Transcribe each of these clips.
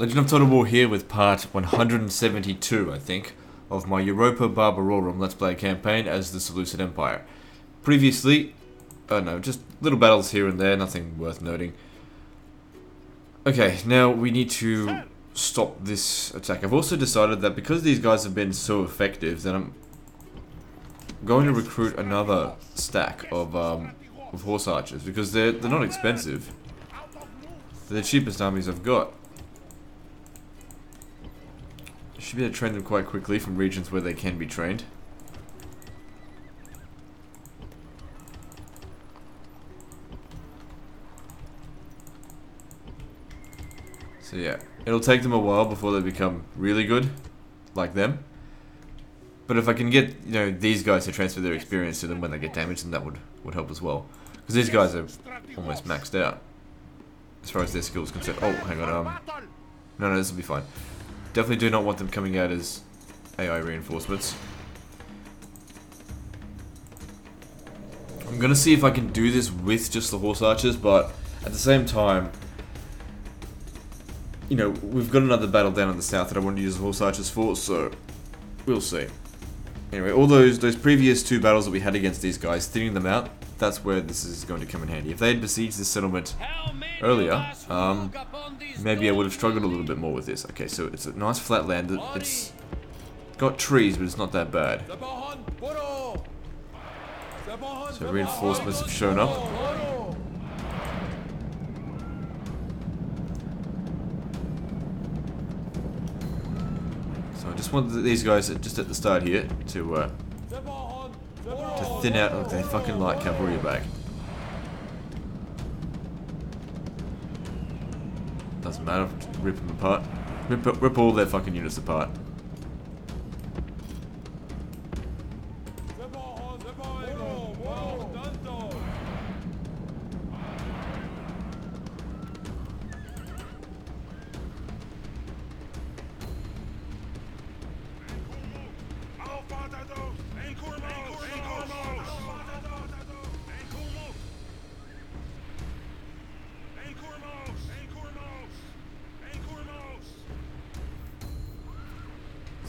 Legend of Total War here with part 172, I think, of my Europa Barbarorum Let's Play campaign as the Seleucid Empire. Previously, oh no, just little battles here and there, nothing worth noting. Okay, now we need to stop this attack. I've also decided that because these guys have been so effective, that I'm going to recruit another stack of, um, of horse archers, because they're, they're not expensive. They're the cheapest armies I've got. Should be able to train them quite quickly from regions where they can be trained. So yeah, it'll take them a while before they become really good, like them. But if I can get, you know, these guys to transfer their experience to them when they get damaged, then that would, would help as well. Because these guys are almost maxed out. As far as their skills concerned. Oh, hang on, um... No, no, this will be fine. Definitely do not want them coming out as AI reinforcements. I'm gonna see if I can do this with just the horse archers, but at the same time, you know, we've got another battle down in the south that I want to use the horse archers for, so we'll see. Anyway, all those those previous two battles that we had against these guys, thinning them out, that's where this is going to come in handy. If they had besieged this settlement earlier, um, maybe I would have struggled a little bit more with this. Okay, so it's a nice flat land. It's got trees, but it's not that bad. So reinforcements have shown up. So I just want these guys just at the start here to uh, to thin out. Look, they fucking light cavalry back. Doesn't matter. Rip them apart. Rip, rip all their fucking units apart.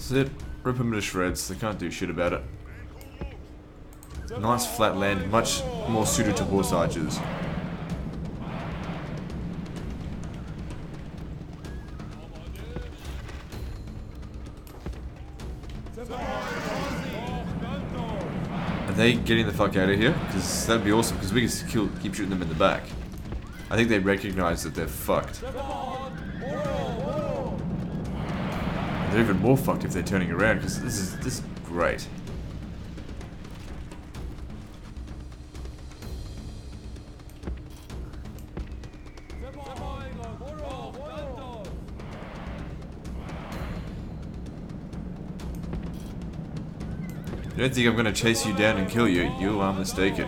That's it. Rip them to shreds. They can't do shit about it. Nice flat land, much more suited to horse archers. Are they getting the fuck out of here? Because that'd be awesome, because we can kill, keep shooting them in the back. I think they recognize that they're fucked. They're even more fucked if they're turning around, because this is, this is great. You don't think I'm gonna chase you down and kill you? You are mistaken.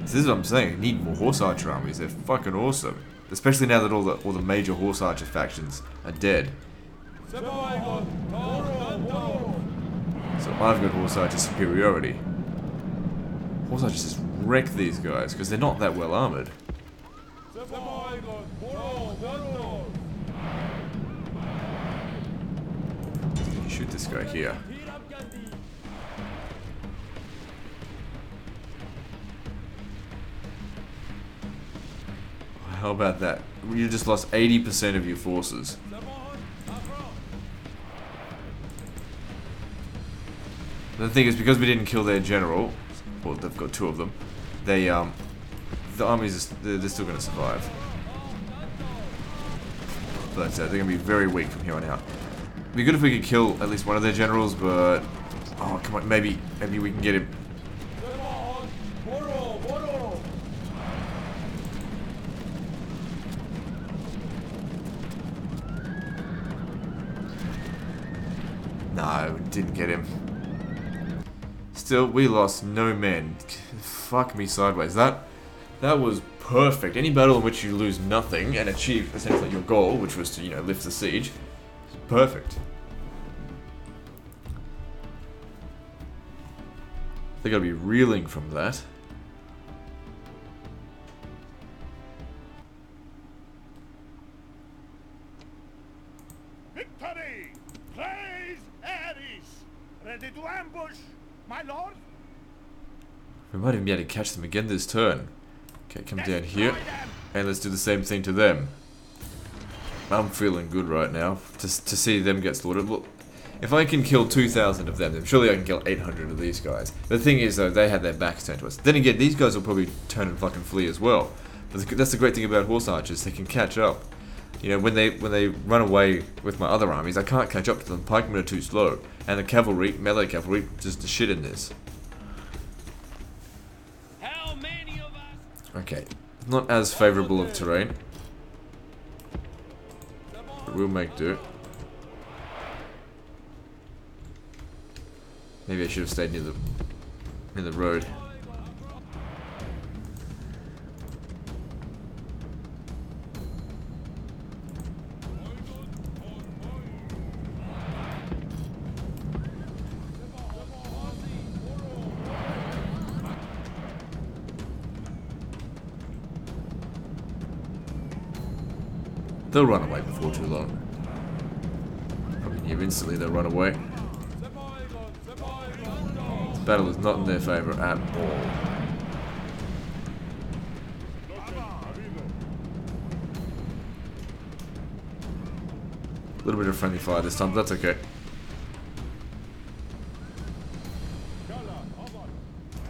This is what I'm saying. I need more horse archer armies. They're fucking awesome. Especially now that all the all the major horse archer factions are dead. So I've got horse archer superiority. Horse archers just wreck these guys because they're not that well armored. Shoot this guy here. How about that? You just lost 80% of your forces. The thing is, because we didn't kill their general, well, they've got two of them, they, um, the armies, they're, they're still going to survive. But uh, they're going to be very weak from here on out. It'd be good if we could kill at least one of their generals, but... Oh, come on, maybe, maybe we can get him. Didn't get him. Still, we lost no men. Fuck me sideways. That that was perfect. Any battle in which you lose nothing and achieve essentially your goal, which was to, you know, lift the siege, is perfect. They're gonna be reeling from that. We might even be able to catch them again this turn. Okay, come down here. And let's do the same thing to them. I'm feeling good right now. To, to see them get slaughtered. Look, if I can kill 2,000 of them, then surely I can kill 800 of these guys. The thing is, though, they had their backs turned to us. Then again, these guys will probably turn and fucking flee as well. But that's the great thing about horse archers, they can catch up. You know, when they when they run away with my other armies, I can't catch up to them. Pikemen are too slow. And the cavalry, melee cavalry, just the shit in this. How many of us? Okay, not as favourable of terrain. But we'll make do. Maybe I should have stayed near the near the road. They'll run away before too long. Probably knew instantly they'll run away. This battle is not in their favour at all. A little bit of friendly fire this time, but that's okay.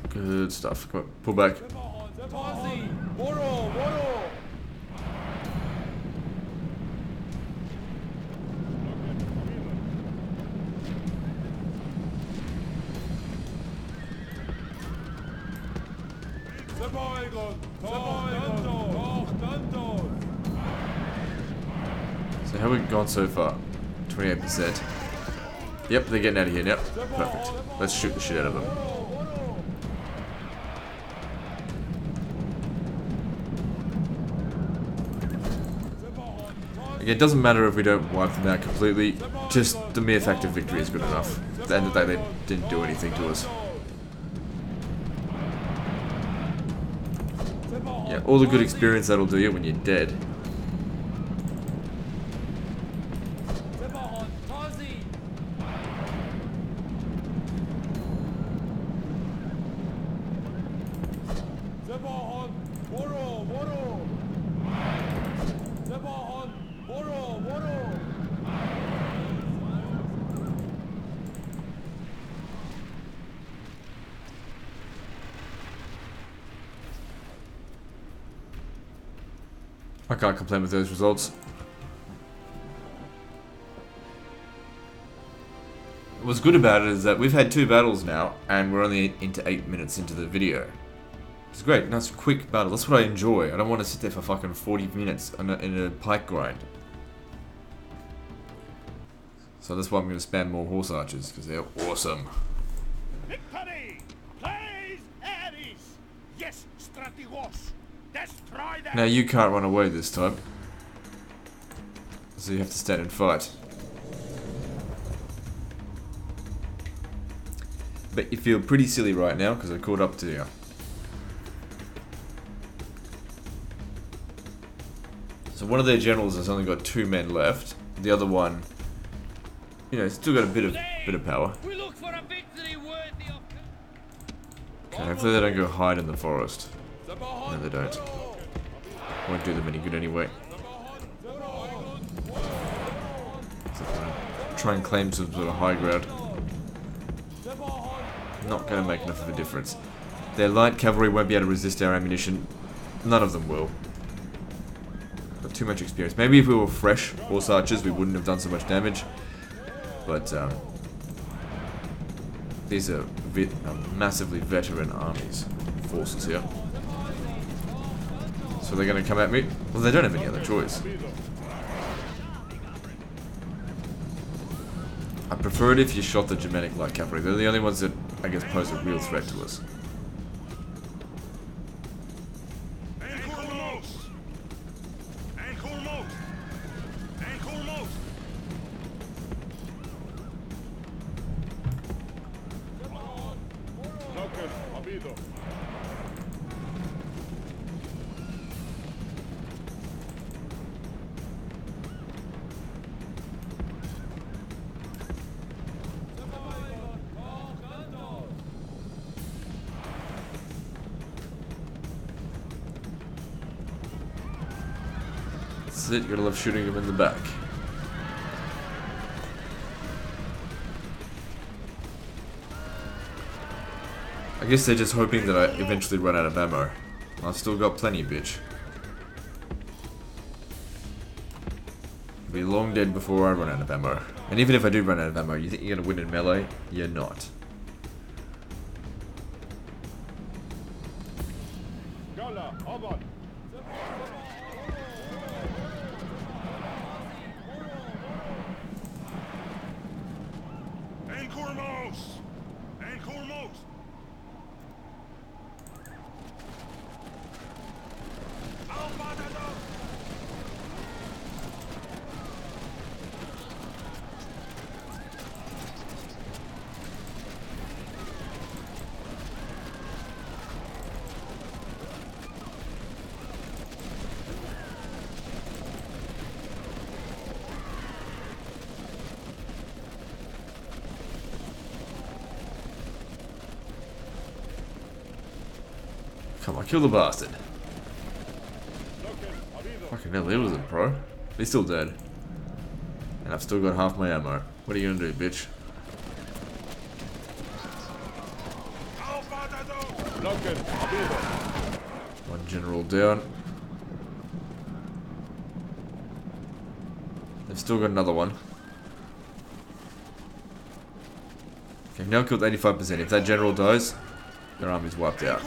Good stuff. Come on, pull back. So far? 28%. Yep, they're getting out of here Yep, Perfect. Let's shoot the shit out of them. It doesn't matter if we don't wipe them out completely. Just the mere fact of victory is good enough. At the end of the day, they didn't do anything to us. Yeah, all the good experience that'll do you when you're dead. Complain with those results. What's good about it is that we've had two battles now, and we're only into eight minutes into the video. It's great, nice quick battle. That's what I enjoy. I don't want to sit there for fucking 40 minutes in a, in a pike grind. So that's why I'm going to spam more horse archers, because they're awesome. Victory! Praise Ares! Yes, Strategos! Destroy them! Now you can't run away this time. So you have to stand and fight. But you feel pretty silly right now because I caught up to you. So one of their generals has only got two men left. The other one, you know, still got a bit of bit of power. We look for a victory worthy of. Okay, hopefully they don't go hide in the forest. No, they don't. Won't do them any good anyway. Try and claim some sort of high ground. Not going to make enough of a difference. Their light cavalry won't be able to resist our ammunition. None of them will. Got too much experience. Maybe if we were fresh horse archers, we wouldn't have done so much damage. But um, these are vet uh, massively veteran armies, forces here. So they're going to come at me? Well, they don't have any other choice. I prefer it if you shot the Germanic light cavalry. They're the only ones that, I guess, pose a real threat to us. That's it, You're gonna love shooting him in the back. I guess they're just hoping that I eventually run out of ammo. I've still got plenty, bitch. Be long dead before I run out of ammo. And even if I do run out of ammo, you think you're gonna win in melee? You're not. Come on, kill the bastard. Fucking hell, he was a pro. He's still dead. And I've still got half my ammo. What are you gonna do, bitch? Albatador! Loken, habido. One general down. They've still got another one. Okay, now killed 85%. If that general dies, their army's wiped out.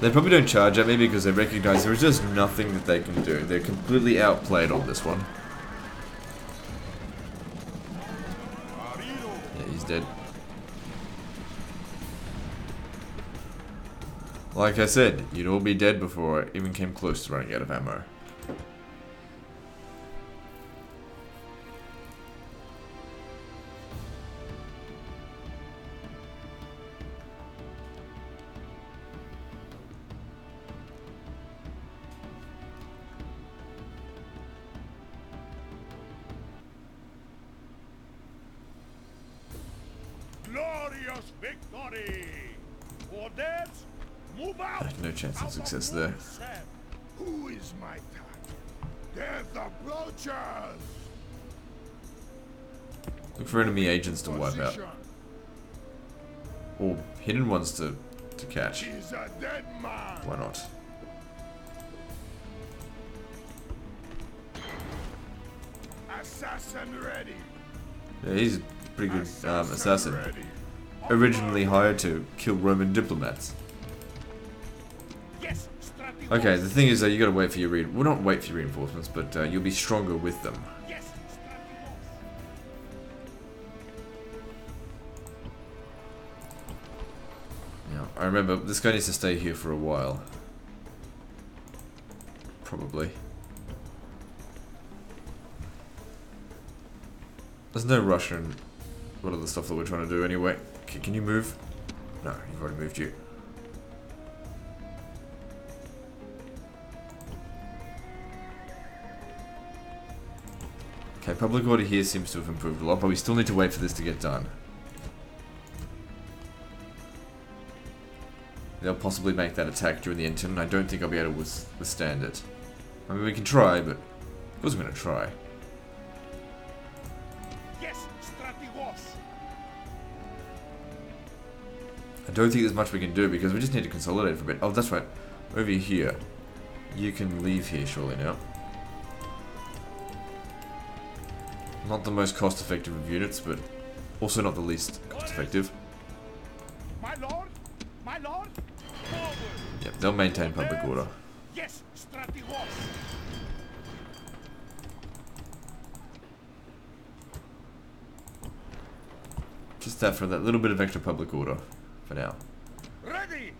They probably don't charge at me because they recognize there's just nothing that they can do. They're completely outplayed on this one. Yeah, he's dead. Like I said, you'd all be dead before I even came close to running out of ammo. Glorious victory! Orders, move out! No chance of success there. Who is my target? Death approaches! Look for enemy agents to wipe out. Or hidden ones to, to catch. He's a dead man! Why not? Assassin ready! Yeah, he's pretty good um, assassin. Originally hired to kill Roman diplomats. Okay, the thing is that you gotta wait for your re- well not wait for your reinforcements, but uh, you'll be stronger with them. Yeah, I remember this guy needs to stay here for a while. Probably. There's no rush in what are the stuff that we're trying to do anyway. Can you move? No, you've already moved you. Okay, public order here seems to have improved a lot, but we still need to wait for this to get done. They'll possibly make that attack during the end turn, and I don't think I'll be able to withstand it. I mean, we can try, but of we're going to try. Don't think there's much we can do because we just need to consolidate for a bit. Oh, that's right. Over here. You can leave here surely now. Not the most cost effective of units, but also not the least cost effective. My lord! My lord! Yep, they'll maintain public order. Yes, Strategos! Just that for that little bit of extra public order for now. Ready!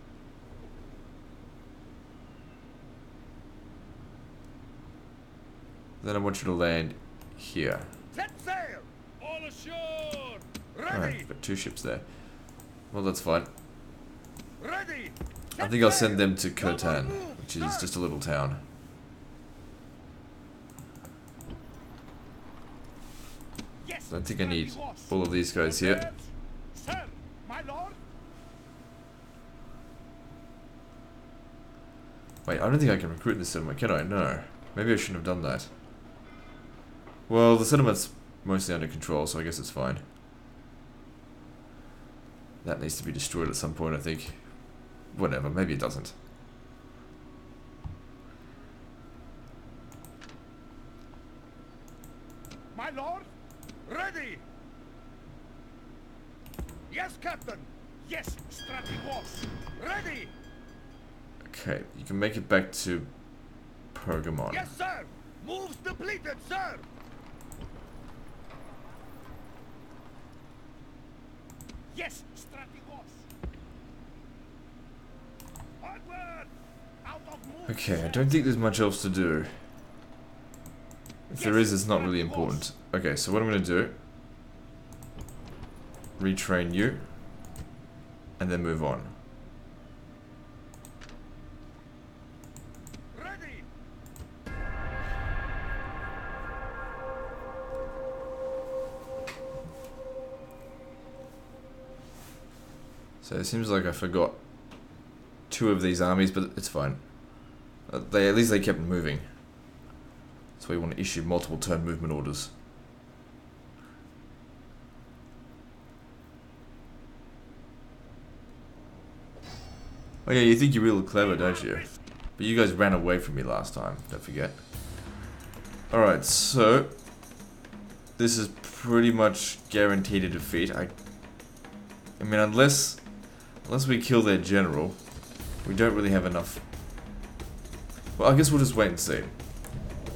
Then I want you to land here. Set sail! All ashore! Ready! Got two ships there. Well, that's fine. Ready! I think I'll send them to Khotan, which is just a little town. Yes, I think I need all of these guys here. Orders. Sir, my lord! Wait, I don't think I can recruit in this settlement, can I? No. Maybe I shouldn't have done that. Well, the settlement's mostly under control, so I guess it's fine. That needs to be destroyed at some point, I think. Whatever, maybe it doesn't. My lord, ready! Yes, Captain! Yes, Strategos! Ready! Okay, you can make it back to Pergamon. Yes, sir! Moves depleted, sir! Yes, Strategos! Onward! Out of move, Okay, I don't think there's much else to do. If there is, it's not really important. Okay, so what I'm going to do... Retrain you. And then move on. So it seems like I forgot two of these armies, but it's fine. Uh, they At least they kept moving. So we want to issue multiple turn movement orders. Oh yeah, you think you're real clever, don't you? But you guys ran away from me last time, don't forget. Alright, so... This is pretty much guaranteed a defeat. I I mean, unless unless we kill their general, we don't really have enough. Well, I guess we'll just wait and see.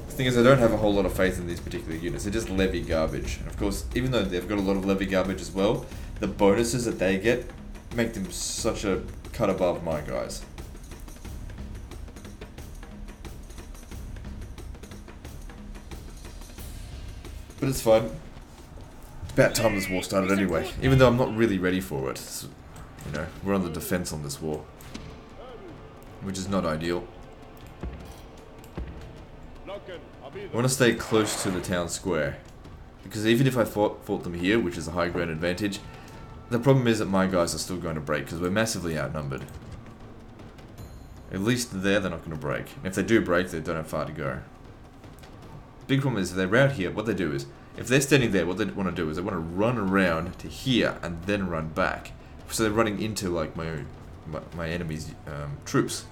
The thing is, I don't have a whole lot of faith in these particular units. They're just levy garbage. And of course, even though they've got a lot of levy garbage as well, the bonuses that they get make them such a cut above my guys. But it's fine. About time this war started anyway. Even though I'm not really ready for it. You know, we're on the defense on this war. Which is not ideal. I want to stay close to the town square. Because even if I fought, fought them here, which is a high ground advantage, the problem is that my guys are still going to break because we're massively outnumbered. At least there they're not going to break. And if they do break, they don't have far to go. Big problem is if they route here, what they do is, if they're standing there, what they want to do is they want to run around to here and then run back. So they're running into like my my, my enemy's um, troops.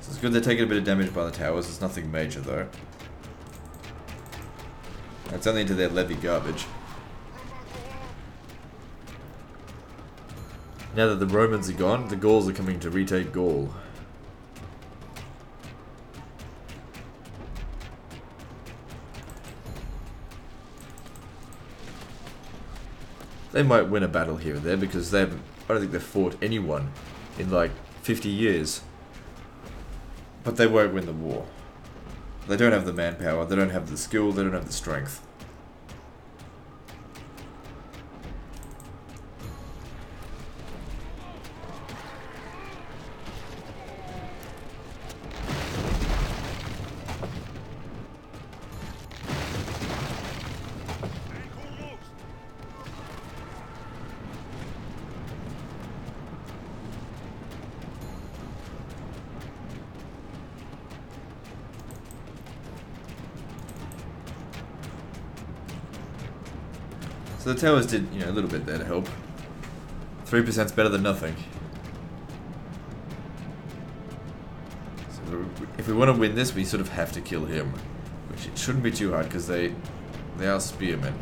So it's good they're taking a bit of damage by the towers. It's nothing major though. It's only into their levy garbage. Now that the Romans are gone, the Gauls are coming to retake Gaul. They might win a battle here and there because they haven't, I don't think they've fought anyone in like 50 years. But they won't win the war. They don't have the manpower, they don't have the skill, they don't have the strength. Towers did, you know, a little bit there to help. 3%'s better than nothing. So if we want to win this, we sort of have to kill him. Which it shouldn't be too hard, because they, they are spearmen.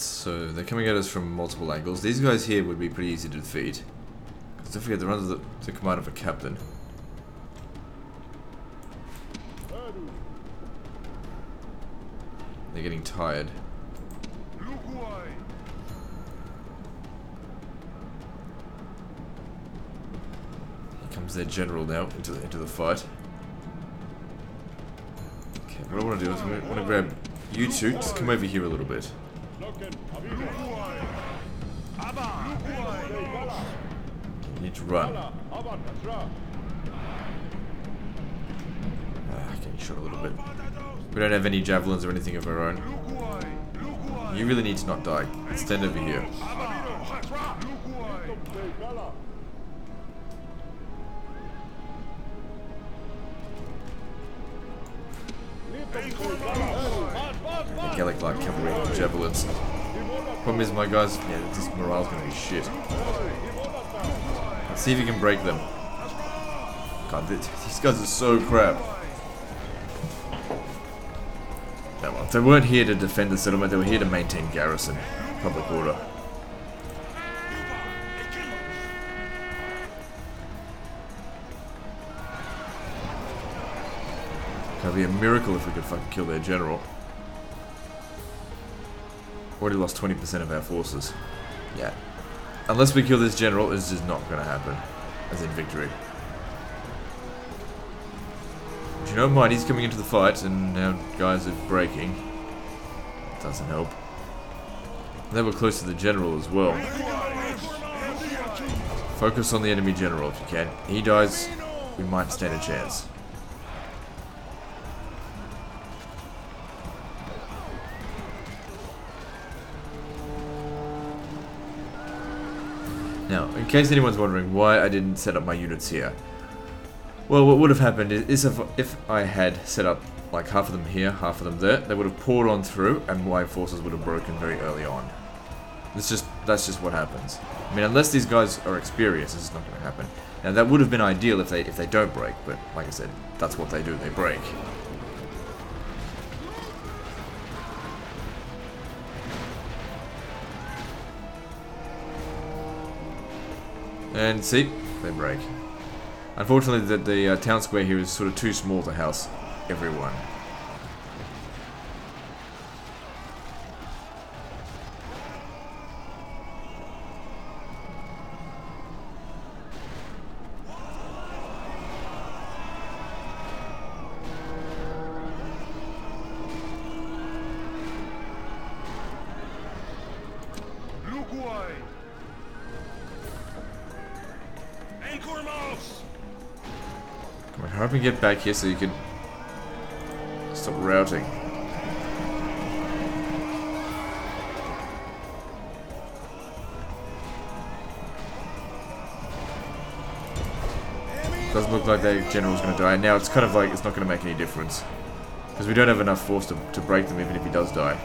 Alright, so they're coming at us from multiple angles. These guys here would be pretty easy to defeat. 'Cause don't forget, they're under the, the command of a captain. They're getting tired. Here comes their general now into the, into the fight. Okay, what I want to do is I want to grab you two. Just come over here a little bit. To run. Ala, avan, tra. Ah, getting shot a little bit. We don't have any javelins or anything of our own. You really need to not die. Stand over here. Abba. Luguai. Say, gala. Gallic light cavalry javelins. Problem is, my guys, yeah, this morale's gonna be shit. See if you can break them. God, th- these guys are so crap. No, well, they weren't here to defend the settlement, they were here to maintain garrison, public order. It'd be a miracle if we could fucking kill their general. Already lost 20% of our forces. Yeah. Unless we kill this general, it's just not gonna happen. As in victory. But you mind, he's coming into the fight, and now guys are breaking. Doesn't help. They were close to the general as well. Focus on the enemy general if you can. He dies, we might stand a chance. Case anyone's wondering why I didn't set up my units here. Well, what would have happened is- if, if I had set up like half of them here, half of them there, they would have poured on through and my forces would have broken very early on. It's just, that's just what happens. I mean, unless these guys are experienced, this is not going to happen. Now, that would have been ideal if they, if they don't break, but like I said, that's what they do, they break. And see, they break. Unfortunately, the, the uh, town square here is sort of too small to house everyone. Up and get back here so you can stop routing. Doesn't look like their general's going to die. Now it's kind of like it's not going to make any difference. Because we don't have enough force to, to break them even if he does die.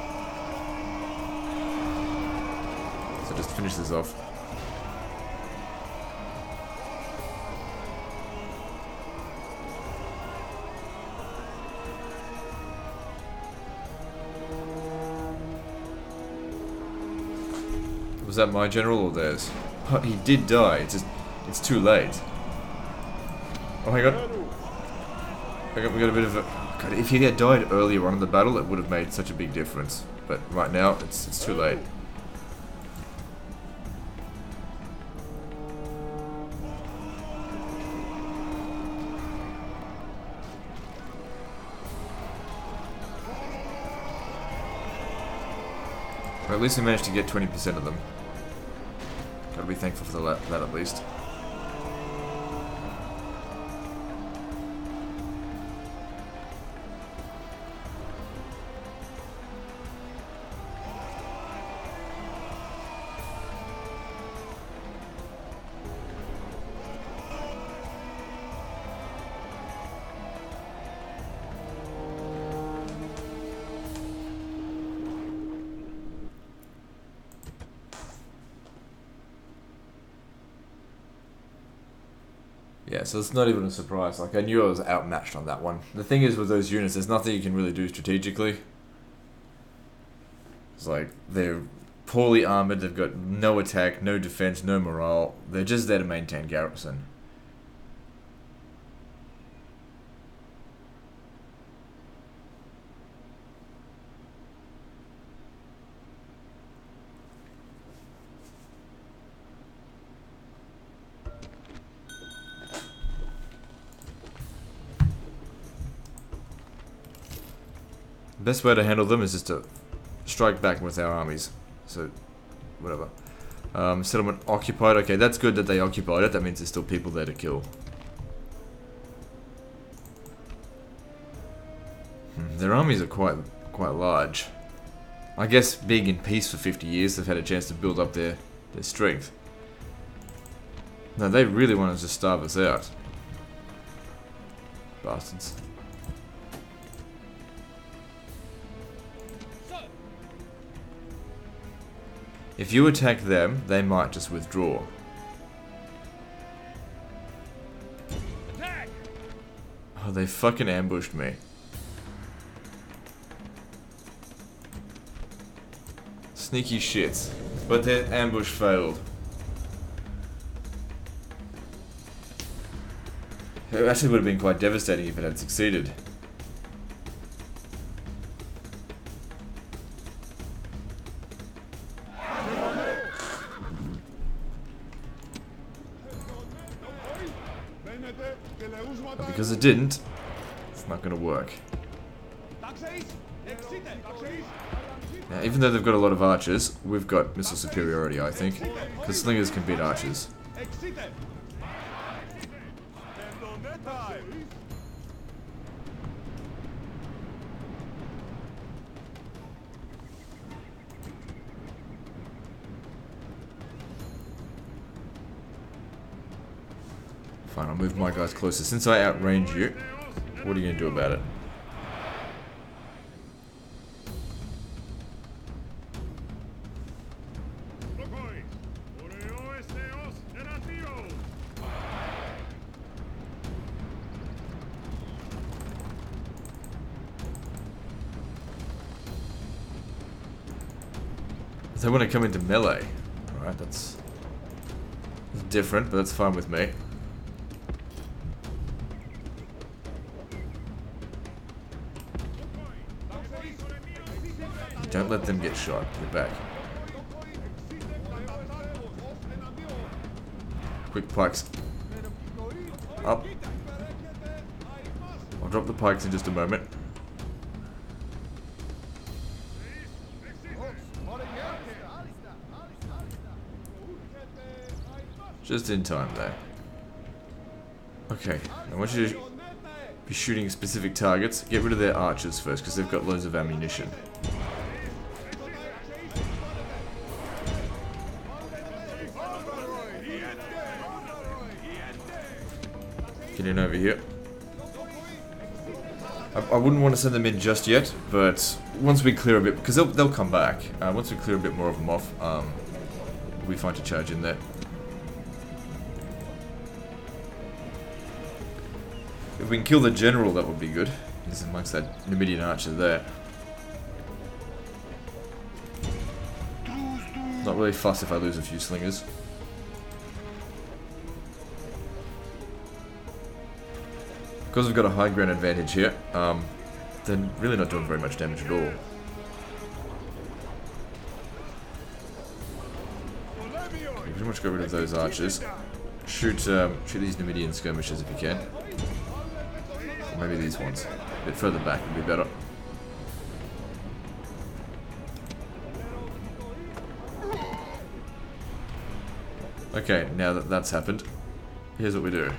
So just finish this off. Was that my general or theirs? But he did die. It's just, it's too late. Oh my god. I got, we got a bit of a. God, if he had died earlier on in the battle, it would have made such a big difference. But right now, it's it's too late. At least we managed to get 20% of them. Be thankful for that at least. So it's not even a surprise. Like, I knew I was outmatched on that one. The thing is with those units, there's nothing you can really do strategically. It's like they're poorly armored. They've got no attack, no defense, no morale. They're just there to maintain garrison. Best way to handle them is just to strike back with our armies. So, whatever. Um, settlement occupied. Okay, that's good that they occupied it. That means there's still people there to kill. Hmm, their armies are quite quite large. I guess being in peace for 50 years, they've had a chance to build up their, their strength. No, they really want to just starve us out. Bastards. If you attack them, they might just withdraw. attack! Oh, they fucking ambushed me. Sneaky shits. But their ambush failed. It actually would have been quite devastating if it had succeeded. But because it didn't, it's not going to work. Now, even though they've got a lot of archers, we've got missile superiority, I think. Because slingers can beat archers. guy's closer. Since I outrange you, what are you going to do about it? They want to come into melee, alright, that's different, but that's fine with me. Don't let them get shot. Get back. Quick pikes. Up. I'll drop the pikes in just a moment. Just in time there. Okay, I want you to be shooting specific targets. Get rid of their archers first, because they've got loads of ammunition. In over here. I, I wouldn't want to send them in just yet, but once we clear a bit, because they'll, they'll come back. Uh, once we clear a bit more of them off, um, we'll be fine to charge in there. If we can kill the general, that would be good. He's amongst that Numidian archer there. Not really fussed if I lose a few slingers. Because we've got a high ground advantage here, um, they're really not doing very much damage at all. We pretty much got rid of those archers. Shoot, um, shoot these Numidian skirmishers if you can. Or maybe these ones. A bit further back would be better. Okay, now that that's happened, here's what we do.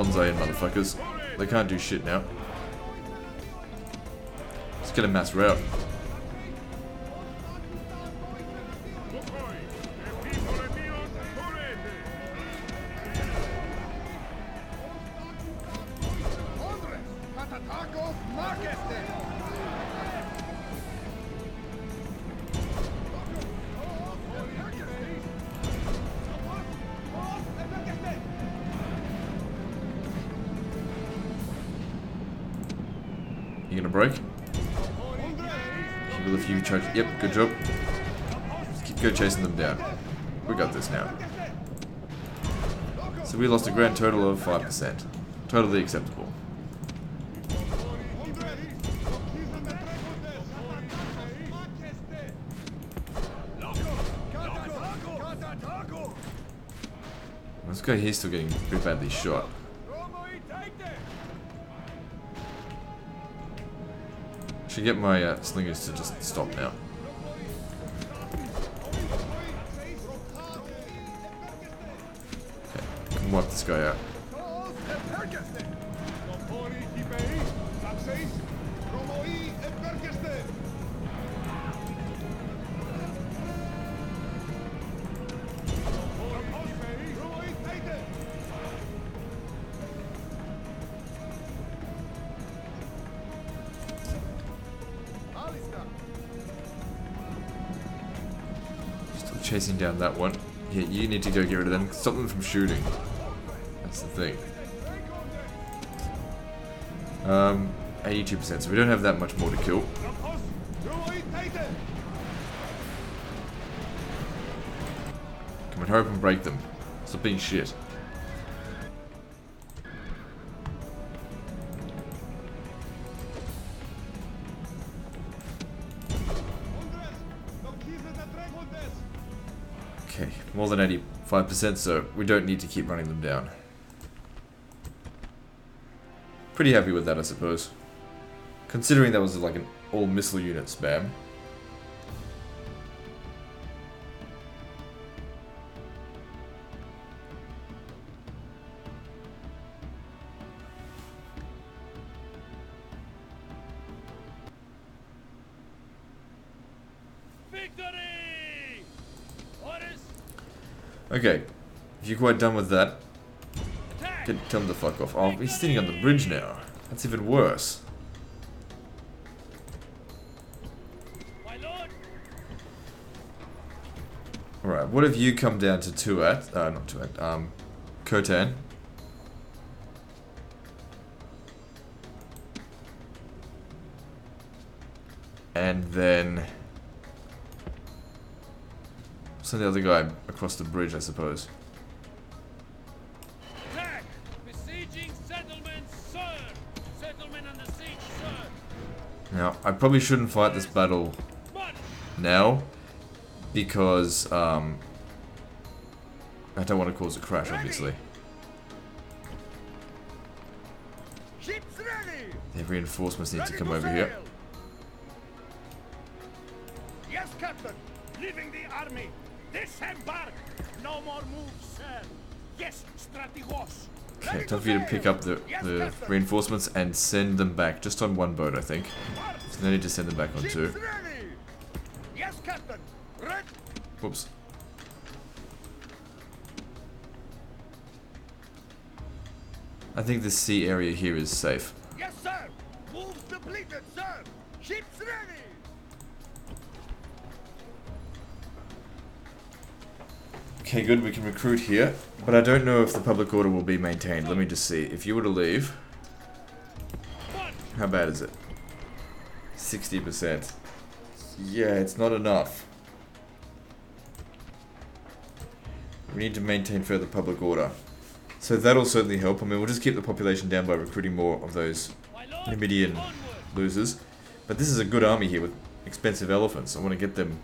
Bonsai and motherfuckers. They can't do shit now. Let's get a mass rout. A grand total of 5%. Totally acceptable. This guy here's still getting pretty badly shot. Should get my uh, slingers to just stop now. Can wipe this guy out. Still chasing down that one. Yeah, you need to go get rid of them. Stop them from shooting. Thing. Um, 82%, so we don't have that much more to kill. Come on, hurry up and break them. Stop being shit. Okay, more than 85%, so we don't need to keep running them down. Pretty happy with that, I suppose. Considering that was like an all missile unit spam. Victory! Okay, if you're quite done with that, tell him to fuck off. Oh, he's sitting on the bridge now. That's even worse. Alright, what if you come down to Tuat, uh, not Tuat, um, Khotan. And then... Send the other guy across the bridge, I suppose. Now, I probably shouldn't fight this battle now, because, um... I don't want to cause a crash, obviously. The reinforcements need to come over here. Yes, Captain. Leaving the army. Disembark. No more moves, sir. Yes, strategos. Okay, time for you to pick up the, the reinforcements and send them back. Just on one boat, I think. So no need to send them back on two. Yes, Captain. Red. Whoops. I think the sea area here is safe. Yes, sir. Moves depleted, sir. Ships ready. Okay, good, we can recruit here. But I don't know if the public order will be maintained. Let me just see. If you were to leave, how bad is it? 60%. Yeah, it's not enough. We need to maintain further public order. So that'll certainly help. I mean, we'll just keep the population down by recruiting more of those Numidian losers. But this is a good army here with expensive elephants. I want to get them.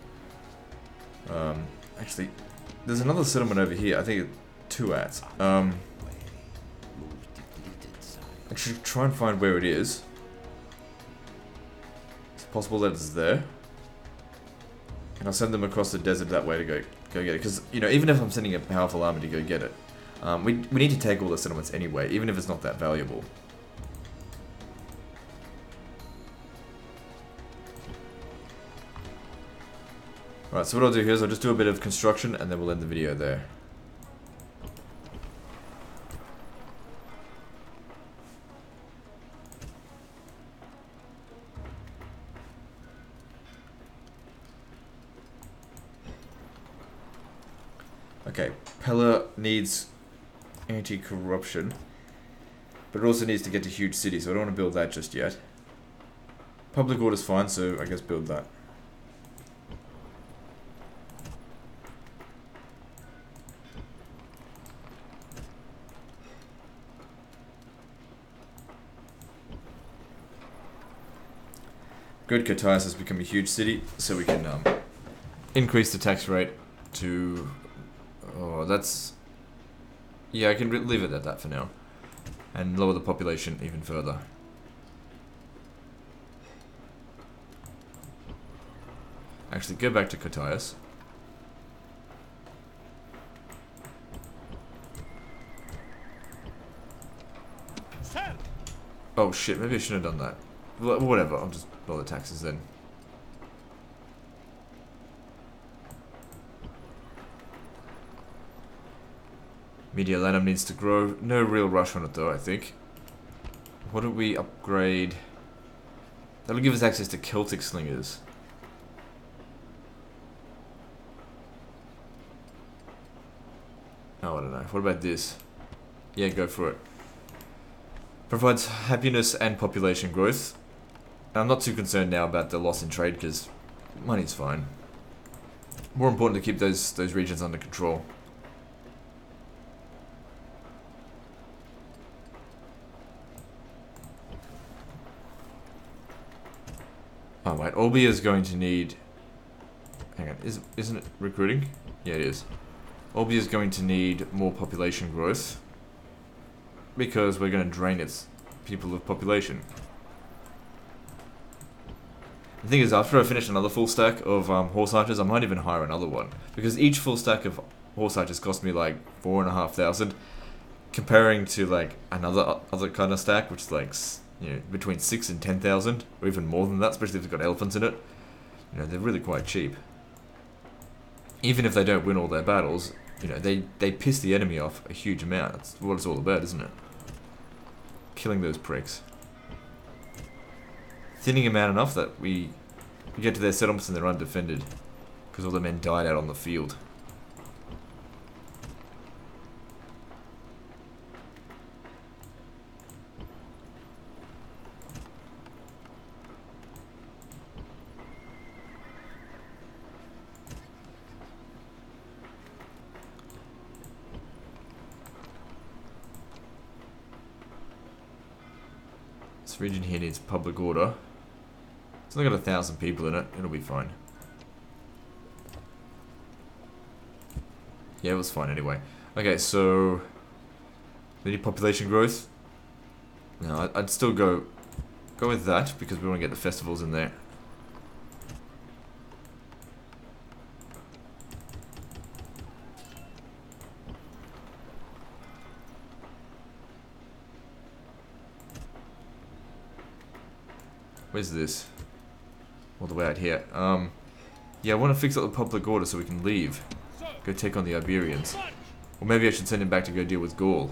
Um, actually, there's another settlement over here. I think Tuat. Um, should try and find where it is. It's possible that it's there. And I'll send them across the desert that way to go go get it. Because you know, even if I'm sending a powerful army to go get it, um, we we need to take all the settlements anyway, even if it's not that valuable. Alright, so what I'll do here is I'll just do a bit of construction and then we'll end the video there. Okay, Pella needs anti-corruption, but it also needs to get to huge cities, so I don't want to build that just yet. Public order's fine, so I guess build that. Good. Katias has become a huge city, so we can um, increase the tax rate to. Oh, that's. Yeah, I can re- leave it at that for now, and lower the population even further. Actually, go back to Katias. Oh shit, maybe I shouldn't have done that. Wh- Whatever, I'll just lower the taxes then. Mediolanum needs to grow. No real rush on it though, I think. What do we upgrade? That'll give us access to Celtic slingers. Oh, I don't know. What about this? Yeah, go for it. Provides happiness and population growth. And I'm not too concerned now about the loss in trade because money's fine. More important to keep those those regions under control. Oh wait, Albi is going to need. Hang on, is isn't it recruiting? Yeah, it is. Albi is going to need more population growth because we're going to drain its people of population. The thing is, after I finish another full stack of um, horse archers, I might even hire another one because each full stack of horse archers cost me like four and a half thousand, comparing to like another other kind of stack, which is like you know between six and ten thousand, or even more than that, especially if it's got elephants in it. You know, they're really quite cheap. Even if they don't win all their battles, you know, they they piss the enemy off a huge amount. That's what it's all about, isn't it? Killing those pricks. Thinning them out enough that we, we get to their settlements and they're undefended. Because all the men died out on the field. This region here needs public order. It's only got a thousand people in it. It'll be fine. Yeah, it was fine anyway. Okay, so need population growth. No, I'd still go go with that because we want to get the festivals in there. Where's this? All the way out here. Um, yeah, I want to fix up the public order so we can leave. Go take on the Iberians. Or maybe I should send him back to go deal with Gaul.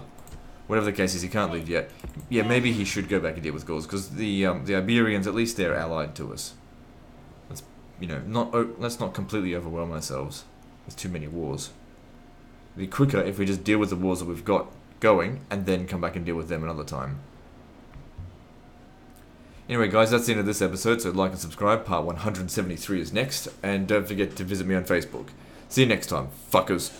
Whatever the case is, he can't leave yet. Yeah, maybe he should go back and deal with Gauls because the um, the Iberians, at least they're allied to us. Let's you know not let's not completely overwhelm ourselves with too many wars. It'd be quicker if we just deal with the wars that we've got going and then come back and deal with them another time. Anyway, guys, that's the end of this episode. So like and subscribe. Part 173 is next, and don't forget to visit me on Facebook. See you next time, fuckers.